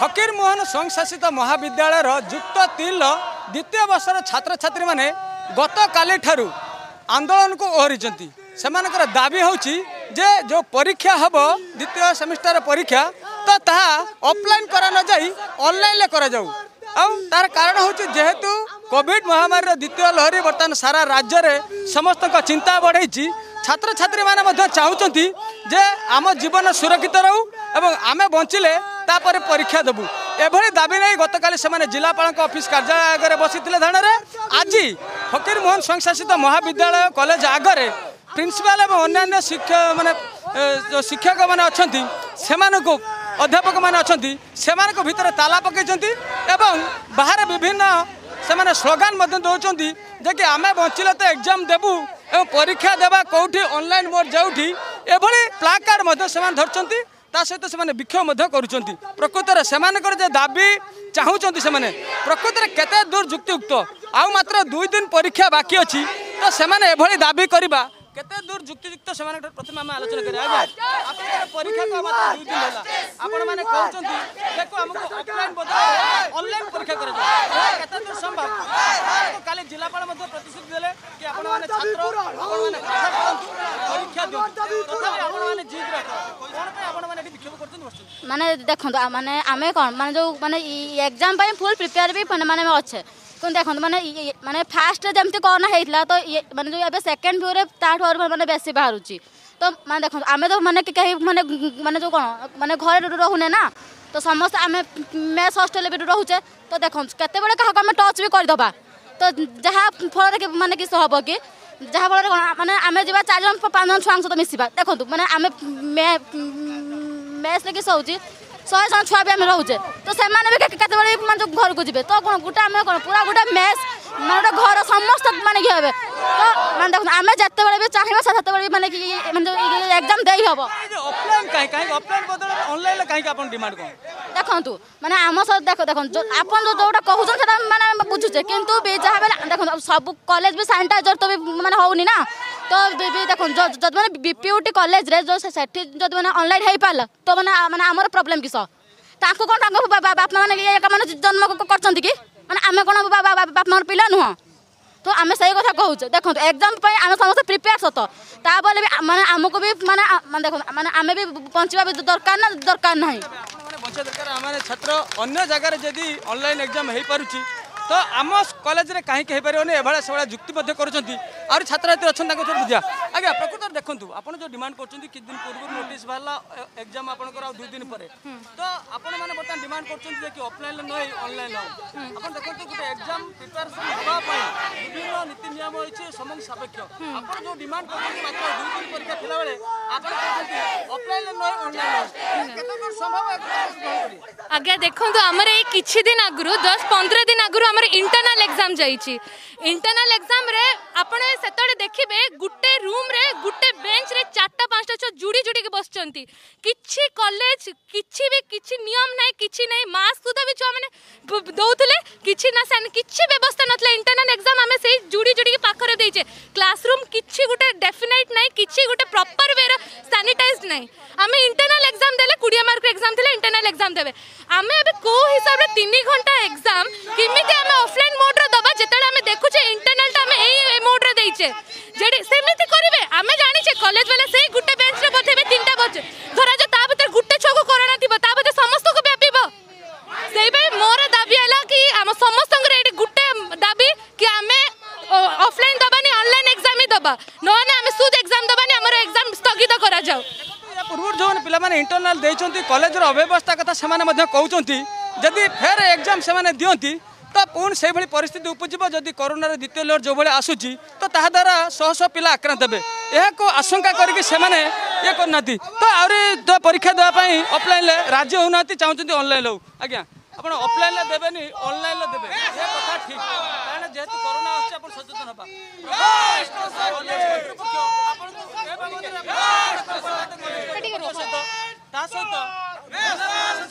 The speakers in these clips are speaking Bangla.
ଫକୀର ମୋହନ ସ୍ୱୟଂଶାସିତ ମହାବିଦ୍ୟାଳୟର ଯୁକ୍ତ ତିନିର ଦ୍ୱିତୀୟ ବର୍ଷର ଛାତ୍ରଛାତ୍ରୀମାନେ ଗତକାଲିଠାରୁ ଆନ୍ଦୋଳନକୁ ଓହରିଛନ୍ତି ସେମାନଙ୍କର ଦାବି ହେଉଛି ଯେ ଯେଉଁ ପରୀକ୍ଷା ହେବ ଦ୍ୱିତୀୟ ସେମିଷ୍ଟର ପରୀକ୍ଷା ତ ତାହା ଅଫଲାଇନ୍ କରାନଯାଇ ଅନଲାଇନ୍ରେ କରାଯାଉ ଆଉ ତାର କାରଣ ହେଉଛି ଯେହେତୁ କୋଭିଡ୍ ମହାମାରୀର ଦ୍ୱିତୀୟ ଲହରୀ ବର୍ତ୍ତମାନ ସାରା ରାଜ୍ୟରେ ସମସ୍ତଙ୍କ ଚିନ୍ତା ବଢ଼େଇଛି ଛାତ୍ରଛାତ୍ରୀମାନେ ମଧ୍ୟ ଚାହୁଁଛନ୍ତି ଯେ ଆମ ଜୀବନ ସୁରକ୍ଷିତ ରହୁ ଏବଂ ଆମେ ବଞ୍ଚିଲେ তাপরে পরীক্ষা দেবু এভাবে দাবি নিয়ে গতকাল সে জেলাপাল অফিস কার্যালয় আগে বসিলে ধারণে আজ ফকির স্বয়ংশাসিত মহাবিদ্যালয় কলেজ আগরে প্রিন্সিপাল এবং অন্যান্য শিক্ষক মানে শিক্ষক মানে অনেক অধ্যাপক মানে অনেক ভিতরে তালা পকাইছেন এবং বাহারে বিভিন্ন সে স্লোগান দৌঁচান যে কি আমি বঞ্চলে তো এক্সাম দেবু এবং পরীক্ষা দেওয়া কোটি অনলাইন মোড যেটি এভাবে প্লাকার্ড ধরছেন ତା ସହିତ ସେମାନେ ବିକ୍ଷୋଭ ମଧ୍ୟ କରୁଛନ୍ତି ପ୍ରକୃତରେ ସେମାନଙ୍କର ଯେ ଦାବି ଚାହୁଁଛନ୍ତି ସେମାନେ ପ୍ରକୃତରେ କେତେ ଦୂର ଯୁକ୍ତିଯୁକ୍ତ ଆଉ ମାତ୍ର ଦୁଇ ଦିନ ପରୀକ୍ଷା ବାକି ଅଛି ତ ସେମାନେ ଏଭଳି ଦାବି କରିବା কেতে দূর যুক্তিযুক্ত সে প্রথমে আমি আলোচনা করি আজ্ঞা আপনার পরীক্ষা তো আমার দুই দিন হল আপন মানে কৌন দেখো আমি অফলাইন বদলে অনলাইন পরীক্ষা করা কেতে দূর সম্ভব কালি জেলাপাল মধ্যে প্রতিশ্রুতি দেলে কি আপন মানে ছাত্র পরীক্ষা দিও তথাপি আপন মানে জিদ রাখ কোন পাই আপন মানে বিক্ষোভ করছেন বসছেন মানে দেখুন মানে আমি কোন মানে যে মানে এক্সাম পাই ফুল প্রিপেয়ার বি মানে মানে অছে କିନ୍ତୁ ଦେଖନ୍ତୁ ମାନେ ମାନେ ଫାଷ୍ଟରେ ଯେମିତି କରୋନା ହେଇଥିଲା ତ ମାନେ ଯେଉଁ ଏବେ ସେକେଣ୍ଡ ଭ୍ୟୁରେ ତାଠୁ ଆହୁରି ମାନେ ବେଶୀ ବାହାରୁଛି ତ ମାନେ ଦେଖନ୍ତୁ ଆମେ ତ ମାନେ କେହି ମାନେ ମାନେ ଯେଉଁ କ'ଣ ମାନେ ଘରେ ରହୁନେ ନା ତ ସମସ୍ତେ ଆମେ ମେସ୍ ହଷ୍ଟେଲରେ ବି ରହୁଛେ ତ ଦେଖନ୍ତୁ କେତେବେଳେ କାହାକୁ ଆମେ ଟଚ୍ ବି କରିଦେବା ତ ଯାହା ଫଳରେ ମାନେ କିସ ହେବ କି ଯାହାଫଳରେ କ'ଣ ମାନେ ଆମେ ଯିବା ଚାରିଜଣ ପାଞ୍ଚ ଜଣ ଛୁଆଙ୍କ ସହିତ ମିଶିବା ଦେଖନ୍ତୁ ମାନେ ଆମେ ମେସ୍ରେ କିସ ହେଉଛି ଶହେ ଜଣ ଛୁଆ ବି ଆମେ ରହୁଛେ ତ ସେମାନେ ବି କେତେବେଳେ ମାନେ ଘରକୁ ଯିବେ ତ କ'ଣ ଗୋଟେ ଆମେ କ'ଣ ପୁରା ଗୋଟେ ମେସ୍ ମାନେ ଗୋଟେ ଘର ସମସ୍ତେ ମାନେ କି ହେବେ ତ ମାନେ ଦେଖନ୍ତୁ ଆମେ ଯେତେବେଳେ ବି ଚାହିଁବା ସେତେବେଳେ ବି ମାନେ ମାନେ ଏକ୍ଜାମ୍ ଦେଇ ହେବ ଦେଖନ୍ତୁ ମାନେ ଆମ ସହିତ ଦେଖ ଦେଖନ୍ତୁ ଆପଣ ଯେଉଁଟା କହୁଛନ୍ତି ସେଟା ମାନେ ବୁଝୁଛେ କିନ୍ତୁ ବି ଯାହା ବି ଦେଖନ୍ତୁ ସବୁ କଲେଜ ବି ସାନିଟାଇଜର ତ ବି ମାନେ ହେଉନି ନା ତ ଦେଖନ୍ତୁ ଯଦି ବିପିୟୁଟି କଲେଜରେ ଯେଉଁ ସେଠି ଯଦି ମାନେ ଅନଲାଇନ୍ ହେଇପାରିଲା ତ ମାନେ ମାନେ ଆମର ପ୍ରୋବ୍ଲେମ୍ କିସ ତାଙ୍କୁ କ'ଣ ତାଙ୍କ ବାପା ମାନେ ମାନେ ଜନ୍ମ କରିଛନ୍ତି କି ମାନେ ଆମେ କ'ଣ ବାପାଙ୍କର ପିଲା ନୁହଁ ତ ଆମେ ସେଇ କଥା କହୁଛେ ଦେଖନ୍ତୁ ଏକ୍ଜାମ୍ ପାଇଁ ଆମେ ସମସ୍ତେ ପ୍ରିପେୟାର ସତ ତା ବୋଲି ବି ମାନେ ଆମକୁ ବି ମାନେ ଦେଖନ୍ତୁ ମାନେ ଆମେ ବି ବଞ୍ଚିବା ବି ଦରକାର ନା ଦରକାର ନାହିଁ ବଞ୍ଚିବା ଦରକାର ଆମେ ଛାତ୍ର ଅନ୍ୟ ଜାଗାରେ ଯଦି ଅନଲାଇନ୍ ଏକ୍ଜାମ୍ ହେଇପାରୁଛି ତ ଆମ କଲେଜରେ କାହିଁକି ହେଇପାରିବନି ଏଭଳିଆ ସେଭଳିଆ ଯୁକ୍ତି ମଧ୍ୟ କରୁଛନ୍ତି ଆହୁରି ଛାତ୍ରଛାତ୍ରୀ ଅଛନ୍ତି ତାଙ୍କ ଥରେ ବୁଝିବା ଆଜ୍ଞା ପ୍ରକୃତରେ ଦେଖନ୍ତୁ ଆପଣ ଯେଉଁ ଡିମାଣ୍ଡ କରୁଛନ୍ତି କିଛି ଦିନ ପୂର୍ବରୁ ନୋଟିସ୍ ବାହାରିଲା ଏକ୍ଜାମ୍ ଆପଣଙ୍କର ଆଉ ଦୁଇ ଦିନ ପରେ ତ ଆପଣମାନେ ବର୍ତ୍ତମାନ ଡିମାଣ୍ଡ କରୁଛନ୍ତି ଯେ କି ଅଫଲାଇନ୍ରେ ନ ହେଇ ଅନଲାଇନ୍ ହଉ ଆପଣ ଦେଖନ୍ତୁ ଗୋଟେ ଏକ୍ଜାମ୍ ପ୍ରିପାରେସନ୍ ହେବା ପାଇଁ নাম হয়েছে সময় সাপেক্ষ আপনার যে ডিমান্ড করছেন মাত্র দুই দিন পরীক্ষা থাকলে আপনার অফলাইন নয় অনলাইন কেতদূর সম্ভব আজ্ঞা দেখুন আমার এই কিছু দিন আগর দশ পনেরো দিন আগর আমার ইন্টরনাল এক্সাম যাইছি ইন্টরনাল এক্সামে আপনার সেতবে দেখবে গোটে রুম্রে গোটে বেঞ্চরে চারটা পাঁচটা ছ জুড়ি জুড়িকি বসছেন কিছু কলেজ কিছু বি কিছু নিয়ম নাই কিছু নাই মাস্ক সুদ্ধা বি ছুয়া মানে দৌলে কিছু না কিছু ব্যবস্থা নথিলা ইন্টরনাল এক্সাম আমি সেই জুড়ি জুড়িকি ଆସି ପାଖରେ ଦେଇଛେ କ୍ଲାସରୁମ୍ କିଛି ଗୋଟେ ଡେଫିନାଇଟ୍ ନାହିଁ କିଛି ଗୋଟେ ପ୍ରପର୍ ୱେର ସାନିଟାଇଜ୍ ନାହିଁ ଆମେ ଇଣ୍ଟରନାଲ୍ ଏକ୍ଜାମ୍ ଦେଲେ କୋଡ଼ିଏ ମାର୍କ ଏକ୍ଜାମ୍ ଥିଲା ଇଣ୍ଟରନାଲ୍ ଏକ୍ଜାମ୍ ଦେବେ ଆମେ ଏବେ କେଉଁ ହିସାବରେ ତିନି ଘଣ୍ଟା ଏକ୍ଜାମ୍ କେମିତି ଆମେ ଅଫଲାଇନ୍ ମୋଡ଼୍ର ଦେବା ଯେତେବେଳେ ଆମେ ଦେଖୁଛେ ଇଣ୍ଟରନାଲ୍ଟା ଆମେ ଏଇ ମୋଡ଼୍ର ଦେଇଛେ যেটি সেমিতি করিবে আমি জানিছে কলেজ বেলা সেই গুটে বেঞ্চরে বথেবে তিনটা বছর ধরা যা তা ভিতরে গুটে ছকু করোনা থিব তা ভিতরে অফলাইন দবানি অনলাইন এক্সাম হি দবা নহলে আমি সুদ এক্সাম দবানি আমার এক্সাম স্থগিত করা যাও পূর্বর যে পিলামানে ইন্টরনাল দেইছেন কলেজর অব্যবস্থা কথা সেমানে মধ্য কৌচন্তি যদি ফের এক্সাম সেমানে দিয়ন্তি ତ ପୁଣି ସେହିଭଳି ପରିସ୍ଥିତି ଉପୁଜିବ ଯଦି କରୋନାର ଦ୍ୱିତୀୟ ଲହର ଯେଉଁଭଳି ଆସୁଛି ତ ତାହା ଦ୍ୱାରା ଶହ ଶହ ପିଲା ଆକ୍ରାନ୍ତ ହେବେ ଏହାକୁ ଆଶଙ୍କା କରିକି ସେମାନେ ଇଏ କରୁନାହାନ୍ତି ତ ଆହୁରି ପରୀକ୍ଷା ଦେବା ପାଇଁ ଅଫଲାଇନ୍ରେ ରାଜି ହେଉନାହାନ୍ତି ଚାହୁଁଛନ୍ତି ଅନଲାଇନ୍ ହେଉ ଆଜ୍ଞା ଆପଣ ଅଫଲାଇନ୍ରେ ଦେବେନି ଅନଲାଇନ୍ରେ ଦେବେ ସେ କଥା ଠିକ୍ କାରଣ ଯେହେତୁ କରୋନା ଆସୁଛି ଆପଣ ସଚେତନ ହେବା ତା ସହିତ ତା ସହିତ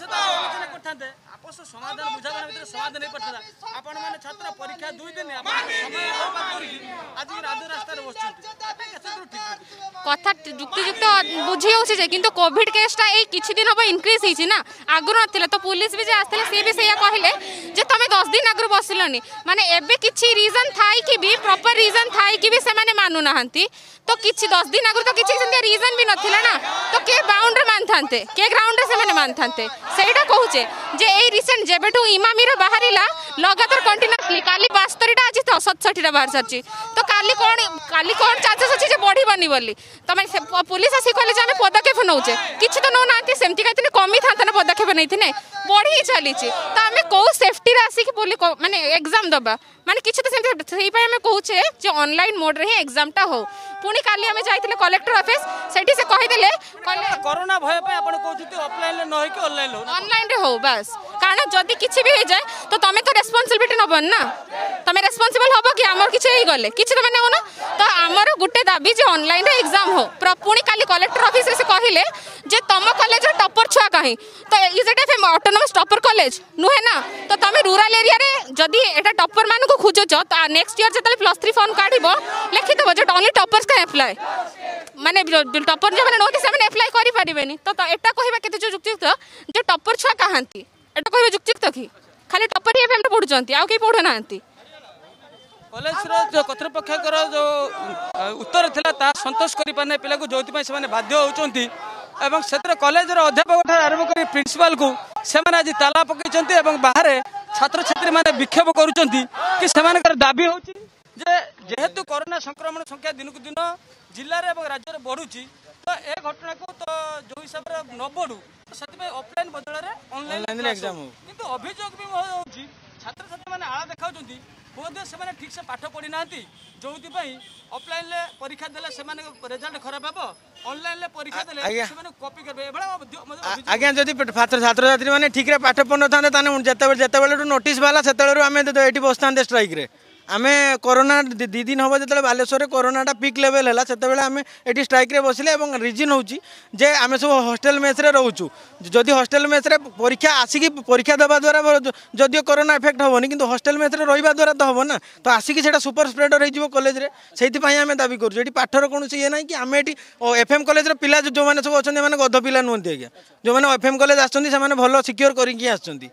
ଆଲୋଚନା କରିଥାନ୍ତେ ଆପସ ସମାଧାନ ବୁଝାମଣା ଭିତରେ ସମାଧାନ ହେଇପାରିଥିଲା ଆପଣମାନେ ଛାତ୍ର ପରୀକ୍ଷା ଦୁଇ ଦିନ ଆଜି ରାଜ ରାସ୍ତାରେ ବସୁଛନ୍ତି কথা যুক্তিযুক্ত বুঝি হচ্ছে যে কিন্তু কোভিড কেসটা এই কিছু দিন হব ইনক্রিজ হয়েছে না আগু নথিলে তো পুলিশ বি যে আসলে সে বি সেয়া কহিলে যে তুমি দশ দিন আগু বসিলনি মানে এবে কিছু রিজন থাইকি বি প্রপর রিজন থাইকি বি সে মানু নাহান্তি तो किसी दस दिन आगे तो किसी रिजन भी नाला ना तो किए बाउंड मान था किए ग्राउंड में मान था सहीटा कहे जे ये रिसे जब इमामी बाहर लगातार कंटिन्यूसली कल बास्तरी आज तो सतसठीटा बाहर सर तो कल कौन का चान्सेस अच्छे बढ़ी बोली तुम पुलिस आस कह जो पदकेप नौचे किसी तो नौना सेमती कहते कमी था पदकेप नहीं थे बढ़ी चली तो आम कौ सेफ्टी आसिक मानते एक्जाम दबा मानते किसी तो कहे अनल मोड्रे एक्जाम हो ପୁଣି କାଲି ଆମେ ଯାଇଥିଲେ କଲେକ୍ଟର ଅଫିସ୍ ସେଠି ସେ କହିଦେଲେ କରୋନା ଭୟ ପାଇଁ ଆପଣ କହୁଛନ୍ତି ଅଫଲାଇନ୍ରେ ନ ହେଇକି ଅନଲାଇନ୍ ଅନଲାଇନ୍ରେ ହଉ ବାସ୍ କାରଣ ଯଦି କିଛି ବି ହେଇଯାଏ ତ ତମେ ତ ରେସ୍ପନ୍ସିବିଲିଟି ନେବନି ନା तुम रेस्पनसबल हम कि आम कि गले कि तुम नौन तो आम गोटे दाबी जो अनल एक्जाम हो पुणी का कलेक्टर अफिश्रे कहे तुम कलेज टपर छुआ कहीं तो इज एट अटोनमस टपर कलेज नुहे ना तो तुम रूराल एरिया जदि एटा टपर मान को खोज तो नेक्स्ट इयर जो प्लस थ्री फर्म काढ़ लिखिद जो ओनली टपर्स का एप्लाय मैंने टपर जो मैंने नौते हैं एप्लाय करेंगे तो यहाँ कहते जो युक्तुक्त जो टपर छुआ कहते कहुक्त कि खाली टपर ही पढ़ुंट आई पढ़ू ना কলেজর যে কর্তৃপক্ষর যে উত্তর লা তা সন্তোষ করে পারে না পিলাকে যে সে বাধ্য হচ্ছেন এবং সেতরে কলেজের অধ্যাপক ঠার আরম্ভ করে প্রিন্সিপাল সে আজ তালা পকাইছেন এবং বাহারে ছাত্রছাত্রী মানে বিক্ষোভ করছেন কি সে দাবি হচ্ছে যে যেহেতু করোনা সংক্রমণ সংখ্যা দিনক দিন জেলার এবং রাজ্যের বড়ুচি তো এ ঘটনা তো যে হিসাবে ন বড়ু সেপাই অফলাইন বদলের অনলাইন কিন্তু অভিযোগ বি ছাত্রছাত্রী মানে আড় দেখাও ବୋଧହୁଏ ସେମାନେ ଠିକ୍ସେ ପାଠ ପଢ଼ିନାହାନ୍ତି ଯେଉଁଥିପାଇଁ ଅଫ୍ଲାଇନ୍ରେ ପରୀକ୍ଷା ଦେଲେ ସେମାନଙ୍କ ରେଜଲ୍ଟ ଖରାପ ହେବ ଅନଲାଇନ୍ରେ ପରୀକ୍ଷା ଦେଲେ ସେମାନେ କପି କରିବେ ଏଭଳି ଆଜ୍ଞା ଯଦି ଛାତ୍ରଛାତ୍ରୀମାନେ ଠିକ୍ରେ ପାଠ ପଢ଼ିନଥାନ୍ତେ ତାହେଲେ ଯେତେବେଳେ ଯେତେବେଳଠୁ ନୋଟିସ୍ ବାହାରିଲା ସେତେବେଳରୁ ଆମେ ଏଠି ବସିଥାନ୍ତେ ଷ୍ଟ୍ରାଇକ୍ରେ ଆମେ କରୋନା ଦୁଇ ଦିନ ହେବ ଯେତେବେଳେ ବାଲେଶ୍ୱରରେ କରୋନାଟା ପିକ୍ ଲେଭେଲ୍ ହେଲା ସେତେବେଳେ ଆମେ ଏଠି ଷ୍ଟ୍ରାଇକ୍ରେ ବସିଲେ ଏବଂ ରିଜିନ୍ ହେଉଛି ଯେ ଆମେ ସବୁ ହଷ୍ଟେଲ୍ ମେସ୍ରେ ରହୁଛୁ ଯଦି ହଷ୍ଟେଲ୍ ମେସ୍ରେ ପରୀକ୍ଷା ଆସିକି ପରୀକ୍ଷା ଦେବା ଦ୍ୱାରା ଯଦିଓ କରୋନା ଏଫେକ୍ଟ ହେବନି କିନ୍ତୁ ହଷ୍ଟେଲ୍ ମେସ୍ରେ ରହିବା ଦ୍ୱାରା ତ ହେବ ନା ତ ଆସିକି ସେଇଟା ସୁପର ସ୍ପ୍ରେଡର୍ ହେଇଯିବ କଲେଜରେ ସେଇଥିପାଇଁ ଆମେ ଦାବି କରୁଛୁ ଏଠି ପାଠର କୌଣସି ଇଏ ନାହିଁ କି ଆମେ ଏଠି ଏଫ୍ ଏମ୍ କଲେଜର ପିଲା ଯେଉଁମାନେ ସବୁ ଅଛନ୍ତି ସେମାନେ ଗଧ ପିଲା ନୁହନ୍ତି ଆଜ୍ଞା ଯେଉଁମାନେ ଏଫ୍ ଏମ୍ କଲେଜ ଆସୁଛନ୍ତି ସେମାନେ ଭଲ ସିକ୍ୟୋର କରିକି ଆସୁଛନ୍ତି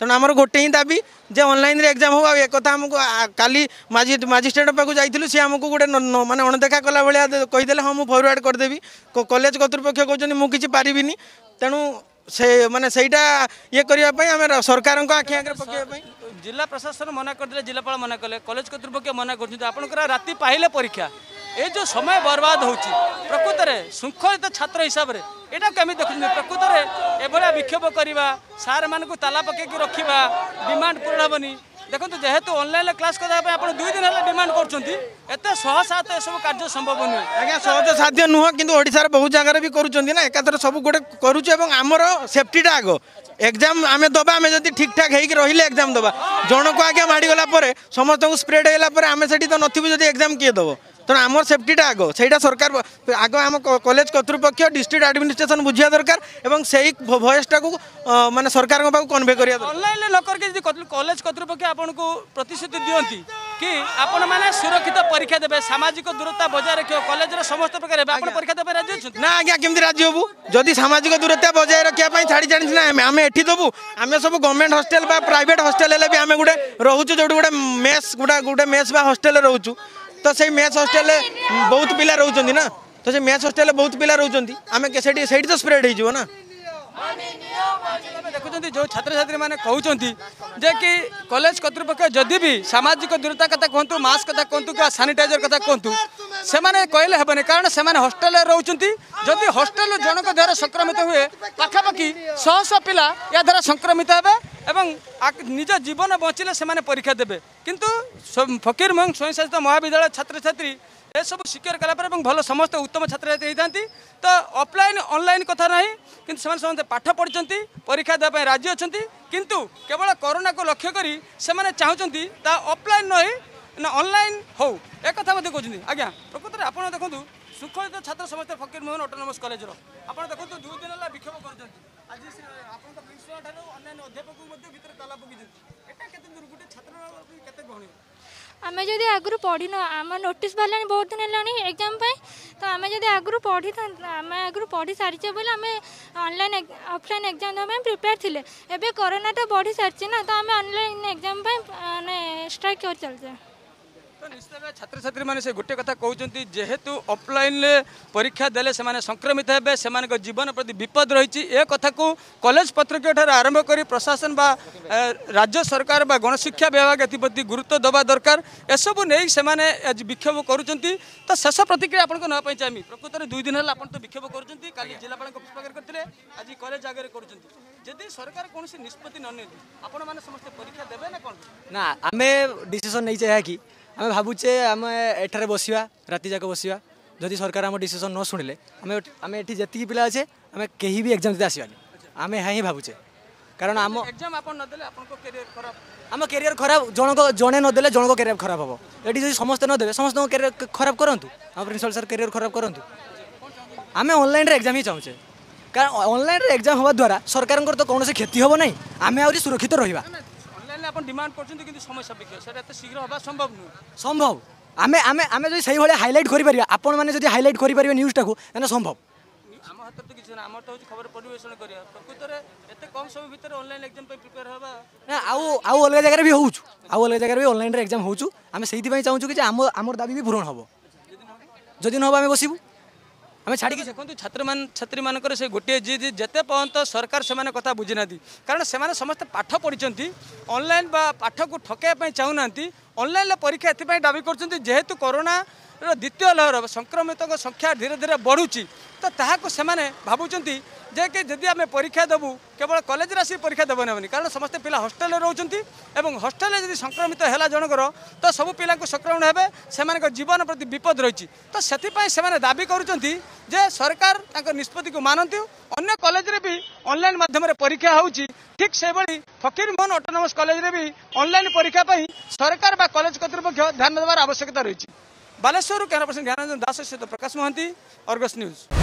ତେଣୁ ଆମର ଗୋଟେ ହିଁ ଦାବି ଯେ ଅନଲାଇନ୍ରେ ଏକ୍ଜାମ୍ ହେଉ ଆଉ ଏକଥା ଆମକୁ କାଲି ମାଜି ମାଜିଷ୍ଟ୍ରେଟ୍ ପାଖକୁ ଯାଇଥିଲୁ ସିଏ ଆମକୁ ଗୋଟେ ମାନେ ଅଣଦେଖା କଲା ଭଳିଆ କହିଦେଲେ ହଁ ମୁଁ ଫରୱାର୍ଡ଼ କରିଦେବି କଲେଜ କର୍ତ୍ତୃପକ୍ଷ କହୁଛନ୍ତି ମୁଁ କିଛି ପାରିବିନି ତେଣୁ ସେ ମାନେ ସେଇଟା ଇଏ କରିବା ପାଇଁ ଆମେ ସରକାରଙ୍କ ଆଖି ଆଗରେ ପକାଇବା ପାଇଁ ଜିଲ୍ଲା ପ୍ରଶାସନ ମନା କରିଦେଲେ ଜିଲ୍ଲାପାଳ ମନା କଲେ କଲେଜ କର୍ତ୍ତୃପକ୍ଷ ମନା କରୁଛନ୍ତି ଆପଣଙ୍କର ରାତି ପାଇଲେ ପରୀକ୍ଷା ଏ ଯେଉଁ ସମୟ ବର୍ବାଦ ହେଉଛି ପ୍ରକୃତରେ ଶୃଙ୍ଖଳିତ ଛାତ୍ର ହିସାବରେ ଏଇଟା କେମିତି ଦେଖୁଛନ୍ତି ପ୍ରକୃତରେ ଏଭଳିଆ ବିକ୍ଷୋଭ କରିବା ସାର୍ମାନଙ୍କୁ ତାଲା ପକାଇକି ରଖିବା ଡିମାଣ୍ଡ ପୂରଣ ହେବନି ଦେଖନ୍ତୁ ଯେହେତୁ ଅନଲାଇନ୍ରେ କ୍ଲାସ୍ କରିବା ପାଇଁ ଆପଣ ଦୁଇ ଦିନ ହେଲା ଡିମାଣ୍ଡ କରୁଛନ୍ତି ଏତେ ସହସାତ ଏସବୁ କାର୍ଯ୍ୟ ସମ୍ଭବ ନୁହେଁ ଆଜ୍ଞା ସହଜ ସାଧ୍ୟ ନୁହଁ କିନ୍ତୁ ଓଡ଼ିଶାର ବହୁ ଜାଗାରେ ବି କରୁଛନ୍ତି ନା ଏକାଥରେ ସବୁ ଗୋଟେ କରୁଛୁ ଏବଂ ଆମର ସେଫ୍ଟିଟା ଆଗ ଏକ୍ଜାମ୍ ଆମେ ଦେବା ଆମେ ଯଦି ଠିକ୍ଠାକ୍ ହେଇକି ରହିଲେ ଏକ୍ଜାମ୍ ଦେବା ଜଣକୁ ଆଜ୍ଞା ମାଡ଼ିଗଲା ପରେ ସମସ୍ତଙ୍କୁ ସ୍ପ୍ରେଡ୍ ହେଇଗଲା ପରେ ଆମେ ସେଠି ତ ନଥିବୁ ଯଦି ଏକ୍ଜାମ୍ କିଏ ଦେବ ତେଣୁ ଆମର ସେଫ୍ଟିଟା ଆଗ ସେଇଟା ସରକାର ଆଗ ଆମ କଲେଜ କର୍ତ୍ତୃପକ୍ଷ ଡିଷ୍ଟ୍ରିକ୍ଟ ଆଡମିନିଷ୍ଟ୍ରେସନ ବୁଝିବା ଦରକାର ଏବଂ ସେଇ ଭଏସ୍ଟାକୁ ମାନେ ସରକାରଙ୍କ ପାଖକୁ କନଭେ କରିବା ଦରକାର ଅନଲାଇନ୍ରେ ଲୋକର ଯଦି କଲେଜ କର୍ତ୍ତୃପକ୍ଷ ଆପଣଙ୍କୁ ପ୍ରତିଶ୍ରୁତି ଦିଅନ୍ତି କି ଆପଣମାନେ ସୁରକ୍ଷିତ ପରୀକ୍ଷା ଦେବେ ସାମାଜିକ ଦୂରତା ବଜାୟ ରଖିବ କଲେଜର ସମସ୍ତ ପ୍ରକାର ଆପଣ ପରୀକ୍ଷା ଦେବା ରାଜି ଅଛନ୍ତି ନା ଆଜ୍ଞା କେମିତି ରାଜି ହେବୁ ଯଦି ସାମାଜିକ ଦୂରତା ବଜାୟ ରଖିବା ପାଇଁ ଛାଡ଼ି ଜାଣିଛି ନା ଆମେ ଆମେ ଏଠି ଦେବୁ ଆମେ ସବୁ ଗଭର୍ଣ୍ଣମେଣ୍ଟ ହଷ୍ଟେଲ ବା ପ୍ରାଇଭେଟ୍ ହଷ୍ଟେଲ ହେଲେ ବି ଆମେ ଗୋଟେ ରହୁଛୁ ଯେଉଁଠି ଗୋଟେ ମେସ୍ ଗୋଟେ ଗୋଟେ ମେସ୍ ବା ହଷ୍ଟେଲରେ ରହୁଛୁ ତ ସେଇ ମ୍ୟାଚ୍ ହଷ୍ଟେଲରେ ବହୁତ ପିଲା ରହୁଛନ୍ତି ନା ତ ସେ ମ୍ୟାଚ୍ ହଷ୍ଟେଲରେ ବହୁତ ପିଲା ରହୁଛନ୍ତି ଆମେ ସେଇଠି ସେଇଠି ତ ସ୍ପ୍ରେଡ୍ ହେଇଯିବ ନା ଦେଖୁଛନ୍ତି ଯେଉଁ ଛାତ୍ରଛାତ୍ରୀମାନେ କହୁଛନ୍ତି ଯେ କି କଲେଜ କର୍ତ୍ତୃପକ୍ଷ ଯଦି ବି ସାମାଜିକ ଦୂରତା କଥା କୁହନ୍ତୁ ମାସ୍କ କଥା କୁହନ୍ତୁ କିମ୍ବା ସାନିଟାଇଜର କଥା କୁହନ୍ତୁ ସେମାନେ କହିଲେ ହେବନି କାରଣ ସେମାନେ ହଷ୍ଟେଲରେ ରହୁଛନ୍ତି ଯଦି ହଷ୍ଟେଲରୁ ଜଣଙ୍କ ଦ୍ୱାରା ସଂକ୍ରମିତ ହୁଏ ପାଖାପାଖି ଶହ ଶହ ପିଲା ଏହାଦ୍ୱାରା ସଂକ୍ରମିତ ହେବେ এবং নিজ জীবন বঞ্চলে সে পরীক্ষা দেবে কিন্তু ফকির মোহন স্বয়ংশাসিত মহাবিদ্যালয় ছাত্রছাত্রী এসব সিকিওর কলাপরে এবং ভালো সমস্ত উত্তম ছাত্রছাত্রী হয়ে তো অফলাইন অনলাইন কথা না কিন্তু সে সমস্ত পাঠ পড়ছেন পরীক্ষা দেওয়া রাজি অনেক কিন্তু কেবল করোনাকে লক্ষ্য করে সে চাহুমান তা অফলাইন নয় না অনলাইন হো একথা মধ্যে কৌন আজ্ঞা প্রকৃতরে আপনার দেখুন সুখলিত ছাত্র সমস্ত ফকির মোহন অটোনোমস কলেজর আপনার দেখুন দুই দিন হল বিক্ষোভ করছেন আজ আপনার প্রিন্সিপাল ঠার অন্যান্য অধ্যাপক ভিতরে তালা পকাই এটা কেতে গোটে ছাত্র কেতে গ্রহণীয় ଆମେ ଯଦି ଆଗରୁ ପଢ଼ିନ ଆମ ନୋଟିସ୍ ବାହାରିଲାଣି ବହୁତ ଦିନ ହେଲାଣି ଏକ୍ଜାମ୍ ପାଇଁ ତ ଆମେ ଯଦି ଆଗରୁ ପଢ଼ିଥାନ୍ତା ଆମେ ଆଗରୁ ପଢ଼ି ସାରିଛେ ବୋଲି ଆମେ ଅନଲାଇନ୍ ଅଫଲାଇନ୍ ଏକ୍ଜାମ୍ ଦେବା ପାଇଁ ପ୍ରିପେୟାର ଥିଲେ ଏବେ କରୋନାଟା ବଢ଼ି ସାରିଛି ନା ତ ଆମେ ଅନଲାଇନ୍ ଏକ୍ଜାମ୍ ପାଇଁ ମାନେ ଷ୍ଟ୍ରାଇକ୍ କରି ଚାଲିଛେ তো নিଶ୍ଚିତ ଭାବେ ଛାତ୍ରଛାତ୍ରୀ ମାନେ ସେ ଗୋଟେ କଥା କହୁଛନ୍ତି ଯେହେତୁ ଅଫ୍ଲାଇନ୍ରେ ପରୀକ୍ଷା ଦେଲେ ସେମାନେ ସଂକ୍ରମିତ ହେବେ ସେମାନଙ୍କ ଜୀବନ ପ୍ରତି ବିପଦ ରହିଛି ଏ କଥାକୁ କଲେଜ ପତ୍ରିକାଠାରୁ ଆରମ୍ଭ କରି ପ୍ରଶାସନ ବା ରାଜ୍ୟ ସରକାର ବା ଗଣଶିକ୍ଷା ବିଭାଗ ଏଥିପ୍ରତି ଗୁରୁତ୍ୱ ଦେବା ଦରକାର ଏସବୁ ନେଇ ସେମାନେ ଆଜି ବିକ୍ଷୋଭ କରୁଛନ୍ତି ତ ଶେଷ ପ୍ରତିକ୍ରିୟା ଆପଣଙ୍କ ନେବା ପାଇଁ ଚାହିଁବି ପ୍ରକୃତରେ ଦୁଇ ଦିନ ହେଲା ଆପଣ ତ ବିକ୍ଷୋଭ କରୁଛନ୍ତି କାଲି ଜିଲ୍ଲାପାଳଙ୍କ ପୁଷ୍ପାଗାର କରିଥିଲେ ଆଜି କଲେଜ ଆଗରେ କରୁଛନ୍ତି ଯଦି ସରକାର କୌଣସି ନିଷ୍ପତ୍ତି ନ ନିଅନ୍ତି ଆପଣମାନେ ସମସ୍ତେ ପରୀକ୍ଷା ଦେବେ ନା କ'ଣ ନା ଆମେ ଡିସିସନ୍ ନେଇଛେ ଏହା କି ଆମେ ଭାବୁଛେ ଆମେ ଏଠାରେ ବସିବା ରାତି ଯାକ ବସିବା ଯଦି ସରକାର ଆମ ଡିସିସନ୍ ନ ଶୁଣିଲେ ଆମେ ଆମେ ଏଠି ଯେତିକି ପିଲା ଅଛେ ଆମେ କେହି ବି ଏକ୍ଜାମ୍ ଯଦି ଆସିବାନି ଆମେ ଏହା ହିଁ ଭାବୁଛେ କାରଣ ଆମ ଏକ୍ଜାମ୍ ଆପଣ ନଦେଲେ ଆପଣଙ୍କ କ୍ୟାରିୟର ଖରାପ ଆମ କ୍ୟାରିୟର ଖରାପ ଜଣଙ୍କ ଜଣେ ନଦେଲେ ଜଣଙ୍କ କ୍ୟାରିୟର ଖରାପ ହେବ ଏଠି ଯଦି ସମସ୍ତେ ନଦେବେ ସମସ୍ତଙ୍କ କ୍ୟାରିୟର ଖରାପ କରନ୍ତୁ ଆମ ପ୍ରିନ୍ସିପାଲ ସାର୍ କ୍ୟାରିୟର ଖରାପ କରନ୍ତୁ ଆମେ ଅନଲାଇନ୍ରେ ଏକ୍ଜାମ୍ ହିଁ ଚାହୁଁଛେ କାରଣ ଅନଲାଇନ୍ରେ ଏକ୍ଜାମ୍ ହେବା ଦ୍ୱାରା ସରକାରଙ୍କର ତ କୌଣସି କ୍ଷତି ହେବ ନାହିଁ ଆମେ ଆହୁରି ସୁରକ୍ଷିତ ରହିବା ଆପଣ ଡିମାଣ୍ଡ କରୁଛନ୍ତି କିନ୍ତୁ ସମୟ ସାପେକ୍ଷ ସେଇଟା ଏତେ ଶୀଘ୍ର ହେବା ସମ୍ଭବ ନୁହେଁ ସମ୍ଭବ ଆମେ ଆମେ ଆମେ ଯଦି ସେଇଭଳିଆ ହାଇଲାଇଟ୍ କରିପାରିବା ଆପଣମାନେ ଯଦି ହାଇଲାଇଟ୍ କରିପାରିବେ ନ୍ୟୁଜ୍ଟାକୁ ତାହେଲେ ସମ୍ଭବ ଆମ ହାତରେ ତ କିଛି ନାହିଁ ଆମର ତ ହେଉଛି ଖବର ପରିବେଷଣ କରିବା ପ୍ରକୃତରେ ଏତେ କମ୍ ସମୟ ଭିତରେ ଅନଲାଇନ୍ ଏକ୍ଜାମ୍ ପାଇଁ ପ୍ରିପେୟାର ହେବା ନା ଆଉ ଆଉ ଅଲଗା ଜାଗାରେ ବି ହେଉଛୁ ଆଉ ଅଲଗା ଜାଗାରେ ବି ଅନଲାଇନ୍ରେ ଏକ୍ଜାମ୍ ହେଉଛୁ ଆମେ ସେଇଥିପାଇଁ ଚାହୁଁଛୁ କି ଯେ ଆମ ଆମର ଦାବି ବି ପୂରଣ ହେବ ଯଦି ନ ହେବ ଆମେ ବସିବୁ आम छाड़ी देखते छात्र छात्री मान से गोटे जी जिते पर्यत सरकार से कथा बुझी कारण से समस्त पाठ पढ़ी अनलाइन पाठ को ठकैया चाहूना अनलाइन परीक्षा एपाई दाबी करेतु करोना द्वितीय लहर संक्रमित संख्या धीरे धीरे बढ़ुची तो ताकू से भावुंट जिम्मी आमे परीक्षा दबु केवल कलेज आसि परीक्षा दबा नै कारण समस्तै पहिला हस्टेल रोजिस हस्टेल संक्रमित होला जन त सबै पिलामण हेर्नु जीवन प्रति विपद रह मानथ्यो अन्य कलेज्रे अनलाइन माध्यम ठिक सैभ फकीरमोहन अटोनमस कलेजले अनलाइन परीक्षापूर्ण सरकार वा कलेज कर्तृप ढ्यान दबार आवश्यकता रहेछ बालेश्वरू क्यमेरा पर्सन ज्ञान राञ्जन दास सहित प्रकाश महाति अर्गज न्युज